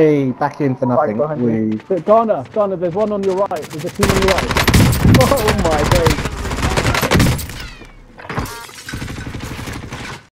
Hey, back in for nothing. Right we But Ghana, Ghana, there's one on your right. There's a team on your right.